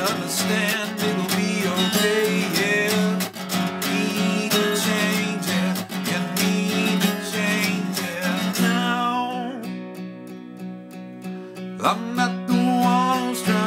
understand it'll be okay, yeah. Need to change it, need to change it now. I'm not the one who's trying.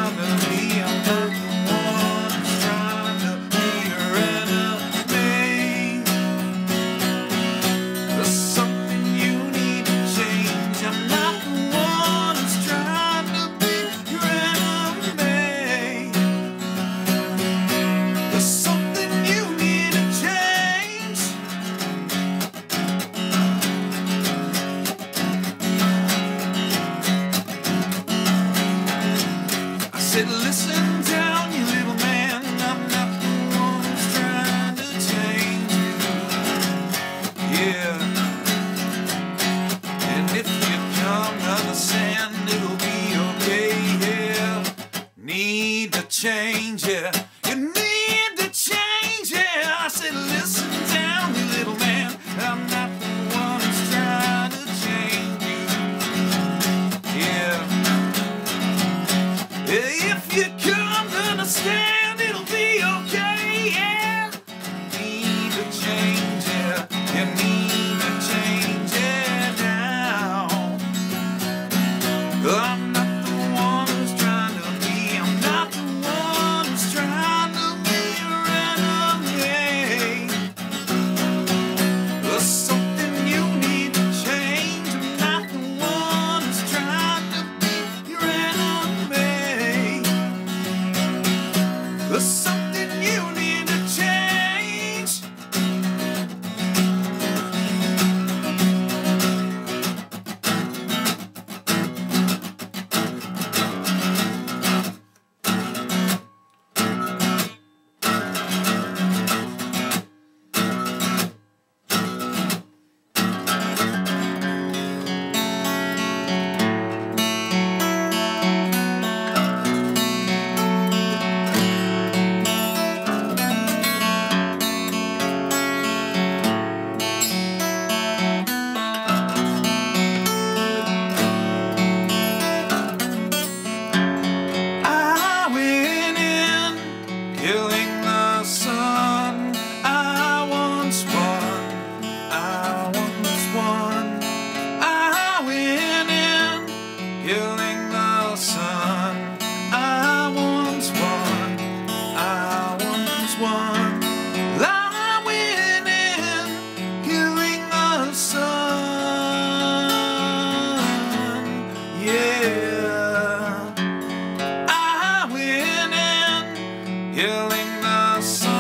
It, you Yes.